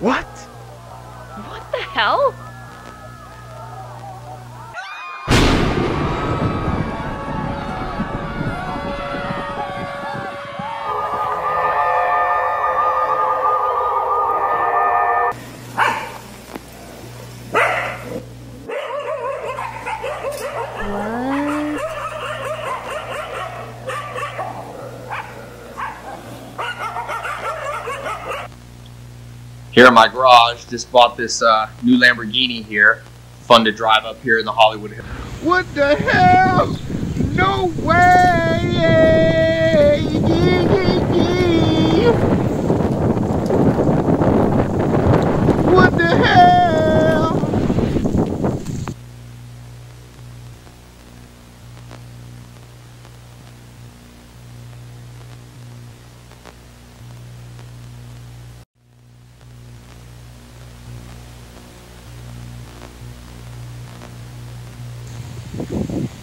What? What the hell? Here in my garage, just bought this uh, new Lamborghini here. Fun to drive up here in the Hollywood Hills. What the hell? No way! The hell?